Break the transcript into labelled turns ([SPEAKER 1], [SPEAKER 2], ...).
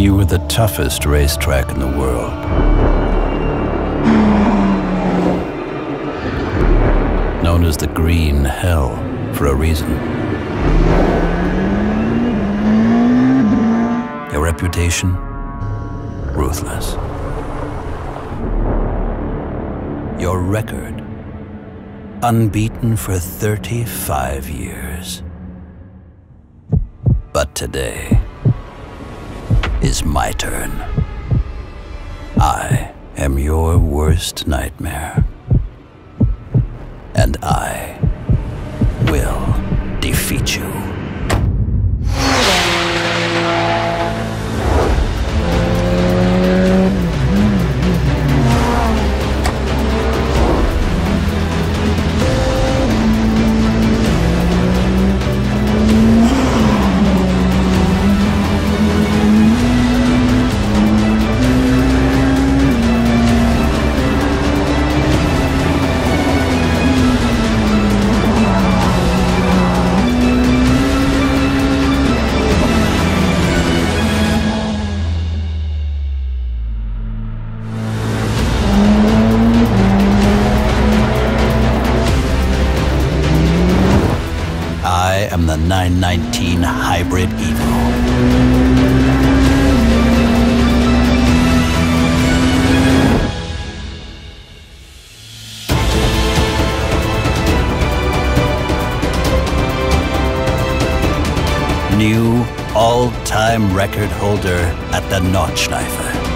[SPEAKER 1] You were the toughest racetrack in the world. Known as the Green Hell for a reason. Your reputation? Ruthless. Your record? Unbeaten for 35 years. But today is my turn. I am your worst nightmare. And I I am the 919 Hybrid Evo. New all-time record holder at the Nordschleife.